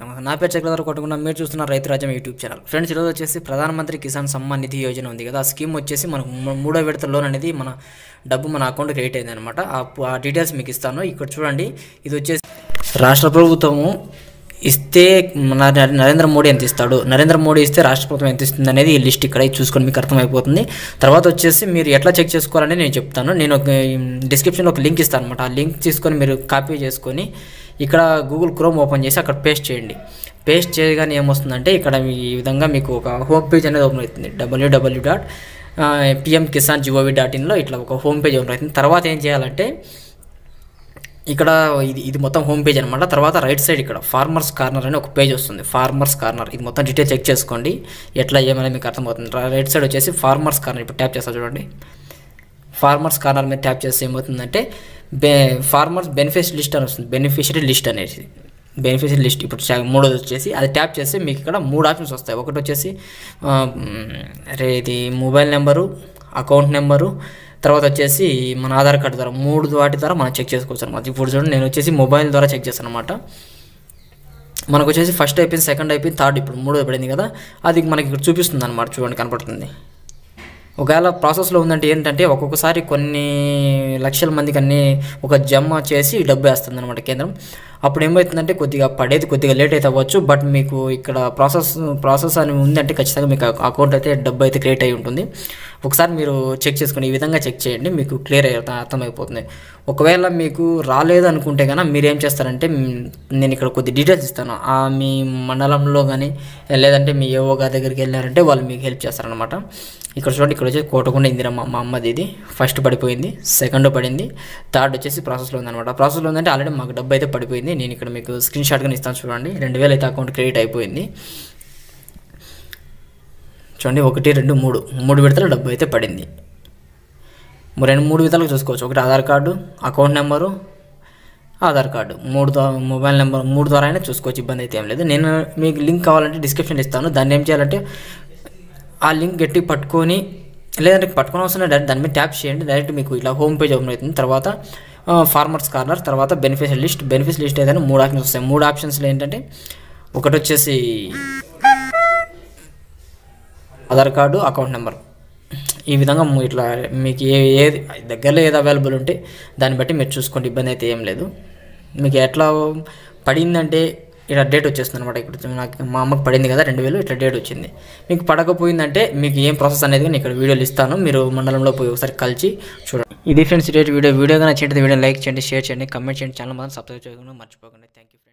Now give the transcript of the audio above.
నమస్తే. నా పేరు చక్రధర కొట్టకుండా మీరు చూస్తున్న రైతు రాజ్యం యూట్యూబ్ ఛానల్. ఫ్రెండ్స్ ఈరోజు వచ్చేసి ప్రధానమంత్రి కిసాన్ సమ్మాన్ నిధి యోజన ఉంది కదా. ఆ స్కీమ్ వచ్చేసి మనకు మూడో విడత లోన్ అనేది మన డబ్బు మన అకౌంట్ క్రియేట్ అయింది అనమాట ఆ డీటెయిల్స్ మీకు ఇస్తాను. ఇక్కడ చూడండి. ఇది వచ్చేసి రాష్ట్ర ప్రభుత్వము ఇస్తే మన నరేంద్ర మోడీ ఎంత ఇస్తాడు? నరేంద్ర మోడీ ఇస్తే రాష్ట్ర ప్రభుత్వం ఎంత ఇస్తుంది అనేది ఈ లిస్ట్ ఇక్కడ చూసుకొని మీకు అర్థమైపోతుంది. తర్వాత వచ్చేసి మీరు ఎట్లా చెక్ చేసుకోవాలని నేను చెప్తాను. నేను డిస్క్రిప్షన్లో ఒక లింక్ ఇస్తాను అనమాట ఆ లింక్ తీసుకొని మీరు కాపీ చేసుకొని ఇక్కడ గూగుల్ క్రోమ్ ఓపెన్ చేసి అక్కడ పేస్ట్ చేయండి. పేస్ట్ చేయగానే ఏమొస్తుందంటే ఇక్కడ మీ- ఈ విధంగా మీకు ఒక హోమ్ పేజ్ అనేది ఓపెన్ అవుతుంది. W W dot PM Kisan G O V dot ఇన్లో ఇట్లా ఒక హోమ్ పేజ్ ఓపెన్ అవుతుంది. తర్వాత ఏం చేయాలంటే ఇక్కడ ఇది ఇది మొత్తం హోమ్ పేజ్ అనమాట తర్వాత రైట్ సైడ్ ఇక్కడ ఫార్మర్స్ కార్నర్ అని ఒక పేజ్ వస్తుంది. ఫార్మర్స్ కార్నర్ ఇది మొత్తం డీటెయిల్ చెక్ చేసుకోండి. ఎట్లా ఏమైనా మీకు అర్థమవుతుంది. రైట్ సైడ్ వచ్చేసి ఫార్మర్స్ కార్నర్ ఇప్పుడు ట్యాప్ చేస్తా చూడండి. ఫార్మర్స్ కార్నర్ మీద ట్యాప్ చేస్తే ఏమవుతుందంటే బె ఫార్మర్స్ బెనిఫిషరీ లిస్ట్ అని వస్తుంది. బెనిఫిషరీ లిస్ట్ అనేది. బెనిఫిషరీ లిస్ట్ ఇప్పుడు మూడోది వచ్చేసి అది ట్యాప్ చేస్తే మీకు ఇక్కడ మూడు ఆప్షన్స్ వస్తాయి. ఒకటి వచ్చేసి రే ఇది మొబైల్ నెంబరు అకౌంట్ నెంబరు తర్వాత వచ్చేసి మన ఆధార్ కార్డు ద్వారా మూడు వాటి ద్వారా మనం చెక్ చేసుకోవచ్చు అనమాట ఇప్పుడు చూడండి నేను వచ్చేసి మొబైల్ ద్వారా చెక్ చేస్తాను అనమాట మనకు వచ్చేసి ఫస్ట్ అయిపోయింది సెకండ్ అయిపోయింది థర్డ్ ఇప్పుడు మూడో పడింది కదా అది మనకి ఇక్కడ చూపిస్తుంది అనమాట చూడండి కనపడుతుంది. ఒకవేళ ప్రాసెస్లో ఉందంటే ఏంటంటే ఒక్కొక్కసారి కొన్ని లక్షల మందికి అన్ని ఒక జమ చేసి డబ్బు వేస్తుంది అనమాట కేంద్రం. అప్పుడు ఏమవుతుందంటే కొద్దిగా పడేది కొద్దిగా లేట్ అయితే అవ్వచ్చు. బట్ మీకు ఇక్కడ ప్రాసెస్ ప్రాసెస్ అని ఉందంటే ఖచ్చితంగా మీకు అకౌంట్ అయితే డబ్బు అయితే క్రియేట్ అయి ఉంటుంది. ఒకసారి మీరు చెక్ చేసుకుని ఈ విధంగా చెక్ చేయండి మీకు క్లియర్ అయ్యి అర్థమైపోతుంది. ఒకవేళ మీకు రాలేదు అనుకుంటే కన్నా మీరు ఏం చేస్తారంటే నేను ఇక్కడ కొద్ది డీటెయిల్స్ ఇస్తాను. ఆ మీ మండలంలో కానీ లేదంటే మీ ఏవో గారి దగ్గరికి వెళ్ళారంటే వాళ్ళు మీకు హెల్ప్ చేస్తారనమాట ఇక్కడ చూడండి ఇక్కడ వచ్చేసి కోటకొండ ఇందిరమ్మ మా అమ్మది ఇది. ఫస్ట్ పడిపోయింది సెకండ్ పడింది థర్డ్ వచ్చేసి ప్రాసెస్లో ఉందన్నమాట. ప్రాసెస్లో ఉందంటే ఆల్రెడీ మాకు డబ్బు అయితే పడిపోయింది. నేను ఇక్కడ మీకు స్క్రీన్ షాట్గా ఇస్తాను చూడండి. రెండు వేలు అయితే అకౌంట్ క్రెడిట్ అయిపోయింది. చూడండి ఒకటి రెండు మూడు. మూడు విడతల డబ్బు అయితే పడింది. మరి రెండు మూడు విధాలుగా చూసుకోవచ్చు. ఒకటి Aadhaar card account number Aadhaar card. మూడు ద్వారా మొబైల్ నెంబర్ మూడు ద్వారా అయినా చూసుకోవచ్చు. ఇబ్బంది అయితే ఏం లేదు. నేను మీకు లింక్ కావాలంటే డిస్క్రిప్షన్ ఇస్తాను. దాన్ని ఏం చేయాలంటే ఆ లింక్ గట్టి పట్టుకొని లేదంటే పట్టుకొని అవసరం లేదు, డైరెక్ట్ దాని మీద ట్యాప్ చేయండి డైరెక్ట్ మీకు ఇలా హోమ్ పేజ్ ఓపెన్ అవుతుంది. తర్వాత ఫార్మర్స్ కార్నర్ తర్వాత బెనిఫిషియల్ లిస్ట్. బెనిఫిషియల్ లిస్ట్ ఏదైనా మూడు ఆప్షన్స్ వస్తాయి. మూడు ఆప్షన్స్లో ఏంటంటే ఒకటి వచ్చేసి ఆధార్ కార్డు అకౌంట్ నెంబర్. ఈ విధంగా ఇట్లా మీకు ఏ ఏది దగ్గరలో ఏది అవైలబుల్ ఉంటే దాన్ని బట్టి మీరు చూసుకోండి. ఇబ్బంది అయితే ఏం లేదు. మీకు ఎట్లా పడిందంటే ఇట్లా డేట్ వచ్చేస్తుంది అనమాట ఇక్కడ నాకు మా అమ్మకి పడింది కదా రెండు వేలు ఇట్లా డేట్ వచ్చింది. మీకు పడకపోయిందంటే మీకు ఏం ప్రాసెస్ అనేది నేను ఇక్కడ వీడియోలు ఇస్తాను. మీరు మండలంలో పోయి ఒకసారి కలిసి చూడండి. ఇది ఫ్రెండ్స్ డేట్ వీడియో వీడియో కానీ వీడియో లైక్ చేయండి షేర్ చేయండి కమెంట్ చేయండి. ఛానల్ మాత్రం సబ్స్క్రైబ్ చేయకుండా మర్చిపోకండి. Thank you